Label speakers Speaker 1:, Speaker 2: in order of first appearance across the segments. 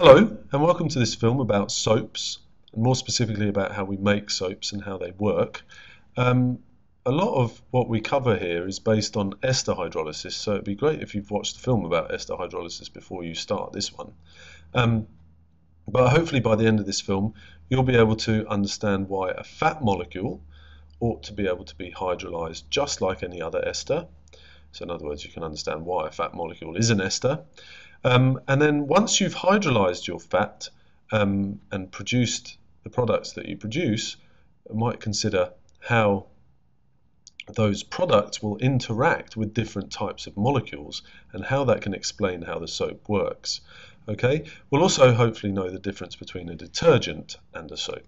Speaker 1: Hello, and welcome to this film about soaps, and more specifically about how we make soaps and how they work. Um, a lot of what we cover here is based on ester hydrolysis, so it'd be great if you've watched the film about ester hydrolysis before you start this one. Um, but hopefully by the end of this film, you'll be able to understand why a fat molecule ought to be able to be hydrolyzed just like any other ester. So in other words, you can understand why a fat molecule is an ester. Um, and then once you've hydrolyzed your fat um, and produced the products that you produce, you might consider how those products will interact with different types of molecules and how that can explain how the soap works. Okay, we'll also hopefully know the difference between a detergent and a soap.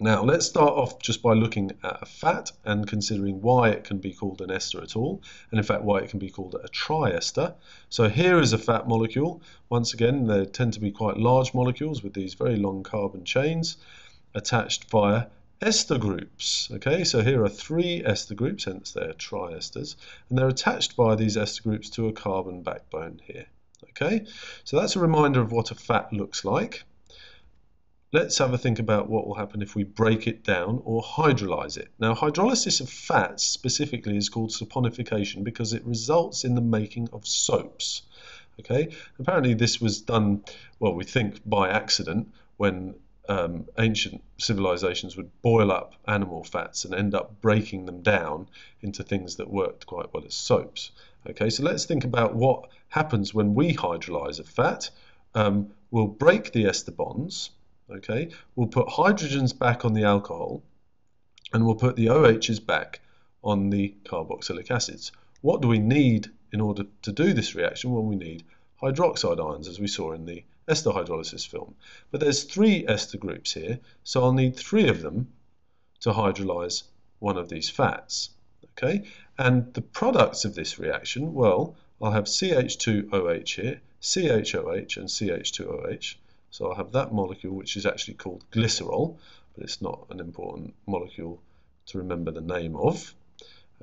Speaker 1: Now let's start off just by looking at a fat and considering why it can be called an ester at all and in fact why it can be called a triester. So here is a fat molecule. Once again they tend to be quite large molecules with these very long carbon chains attached via ester groups. Okay, so here are three ester groups, hence they're triesters, and they're attached by these ester groups to a carbon backbone here. Okay, so that's a reminder of what a fat looks like. Let's have a think about what will happen if we break it down or hydrolyze it. Now, hydrolysis of fats specifically is called saponification because it results in the making of soaps. Okay, apparently this was done, well, we think by accident when um, ancient civilizations would boil up animal fats and end up breaking them down into things that worked quite well as soaps. Okay, so let's think about what happens when we hydrolyze a fat. Um, we'll break the ester bonds okay, we'll put hydrogens back on the alcohol and we'll put the OHs back on the carboxylic acids. What do we need in order to do this reaction? Well, we need hydroxide ions, as we saw in the ester hydrolysis film. But there's three ester groups here, so I'll need three of them to hydrolyze one of these fats. Okay, and the products of this reaction, well, I'll have CH2OH here, CHOH and CH2OH. So I have that molecule which is actually called glycerol, but it's not an important molecule to remember the name of.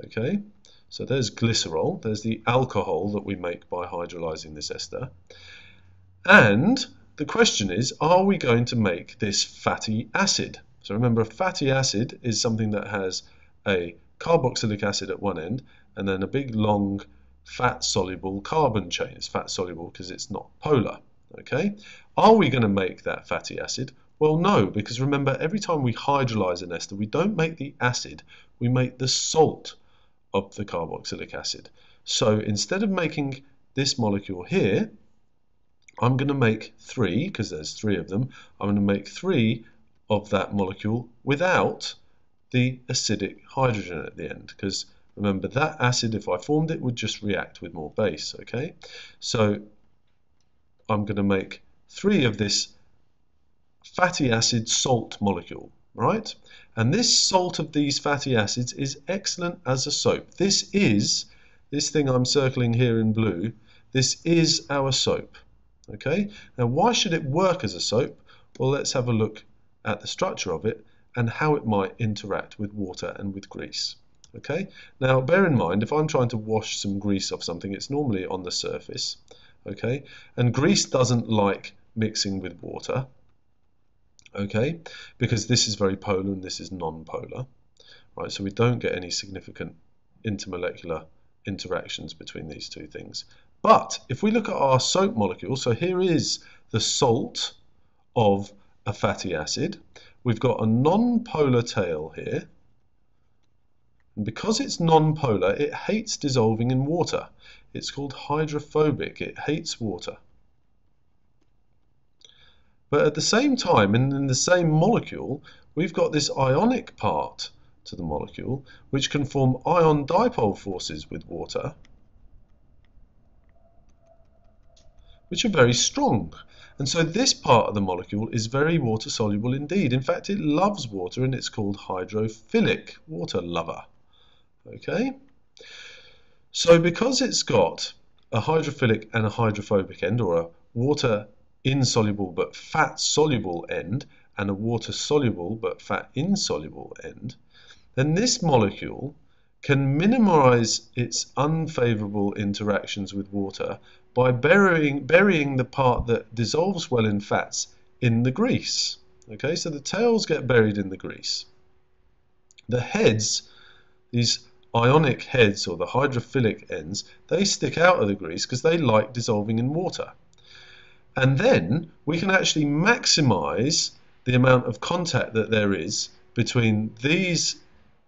Speaker 1: Okay, so there's glycerol, there's the alcohol that we make by hydrolyzing this ester. And the question is, are we going to make this fatty acid? So remember, a fatty acid is something that has a carboxylic acid at one end and then a big long fat soluble carbon chain. It's fat soluble because it's not polar. Okay, are we going to make that fatty acid? Well, no, because remember, every time we hydrolyze an ester, we don't make the acid, we make the salt of the carboxylic acid. So instead of making this molecule here, I'm going to make three, because there's three of them, I'm going to make three of that molecule without the acidic hydrogen at the end, because remember that acid, if I formed it, would just react with more base, okay? So I'm going to make three of this fatty acid salt molecule, right? And this salt of these fatty acids is excellent as a soap. This is, this thing I'm circling here in blue, this is our soap, okay? Now why should it work as a soap? Well, let's have a look at the structure of it and how it might interact with water and with grease. Okay, now bear in mind if I'm trying to wash some grease off something, it's normally on the surface okay? And grease doesn't like mixing with water, okay? Because this is very polar and this is non-polar, right? So we don't get any significant intermolecular interactions between these two things. But if we look at our soap molecule, so here is the salt of a fatty acid. We've got a non-polar tail here. And because it's non-polar, it hates dissolving in water. It's called hydrophobic. It hates water. But at the same time, and in the same molecule, we've got this ionic part to the molecule, which can form ion dipole forces with water, which are very strong. And so this part of the molecule is very water soluble indeed. In fact, it loves water and it's called hydrophilic, water lover. Okay? So because it's got a hydrophilic and a hydrophobic end, or a water insoluble but fat soluble end, and a water soluble but fat insoluble end, then this molecule can minimize its unfavorable interactions with water by burying, burying the part that dissolves well in fats in the grease. Okay, so the tails get buried in the grease. The heads, these ionic heads or the hydrophilic ends, they stick out of the grease because they like dissolving in water. And then we can actually maximize the amount of contact that there is between these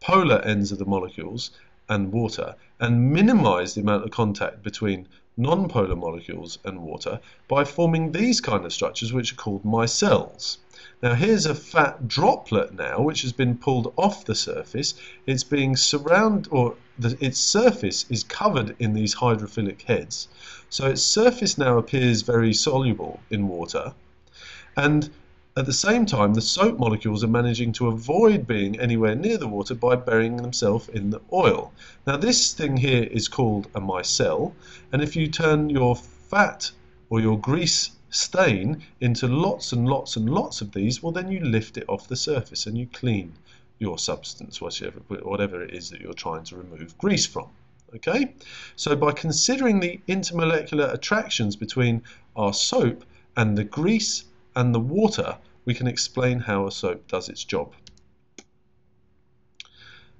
Speaker 1: polar ends of the molecules and water and minimize the amount of contact between non-polar molecules and water by forming these kind of structures which are called micelles. Now here's a fat droplet now which has been pulled off the surface. It's being surrounded or the, its surface is covered in these hydrophilic heads. So its surface now appears very soluble in water and at the same time, the soap molecules are managing to avoid being anywhere near the water by burying themselves in the oil. Now this thing here is called a micelle, and if you turn your fat or your grease stain into lots and lots and lots of these, well then you lift it off the surface and you clean your substance, whatever, whatever it is that you're trying to remove grease from. Okay, so by considering the intermolecular attractions between our soap and the grease and the water, we can explain how a soap does its job.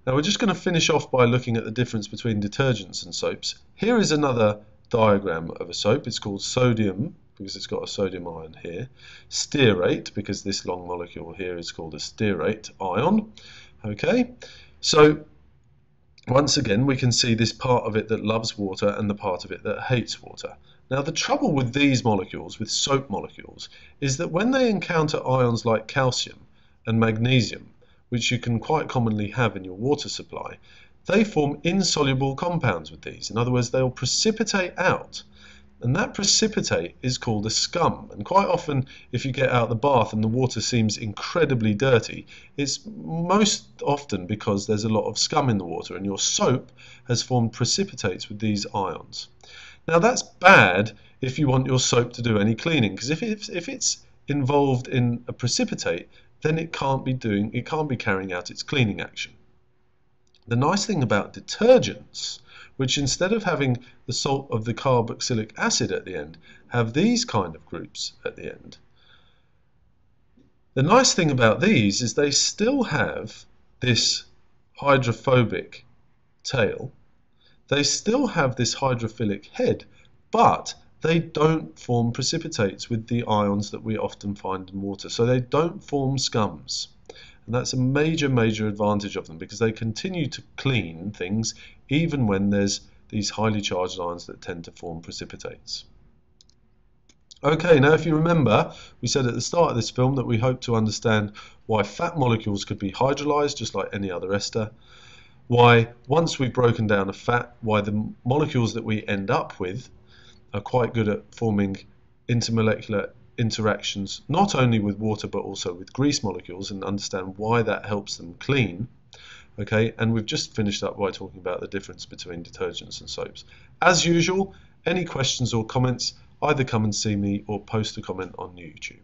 Speaker 1: Now we're just going to finish off by looking at the difference between detergents and soaps. Here is another diagram of a soap. It's called sodium because it's got a sodium ion here. Stearate because this long molecule here is called a stearate ion. Okay, so once again we can see this part of it that loves water and the part of it that hates water. Now the trouble with these molecules, with soap molecules, is that when they encounter ions like calcium and magnesium, which you can quite commonly have in your water supply, they form insoluble compounds with these. In other words, they'll precipitate out. And that precipitate is called a scum. And quite often, if you get out the bath and the water seems incredibly dirty, it's most often because there's a lot of scum in the water and your soap has formed precipitates with these ions. Now that's bad if you want your soap to do any cleaning because if it's, if it's involved in a precipitate then it can't be doing it can't be carrying out its cleaning action. The nice thing about detergents which instead of having the salt of the carboxylic acid at the end have these kind of groups at the end. The nice thing about these is they still have this hydrophobic tail they still have this hydrophilic head, but they don't form precipitates with the ions that we often find in water. So they don't form scums. And that's a major, major advantage of them because they continue to clean things even when there's these highly charged ions that tend to form precipitates. Okay, now if you remember, we said at the start of this film that we hope to understand why fat molecules could be hydrolyzed just like any other ester, why once we've broken down a fat, why the molecules that we end up with are quite good at forming intermolecular interactions, not only with water but also with grease molecules, and understand why that helps them clean. Okay, and we've just finished up by talking about the difference between detergents and soaps. As usual, any questions or comments, either come and see me or post a comment on YouTube.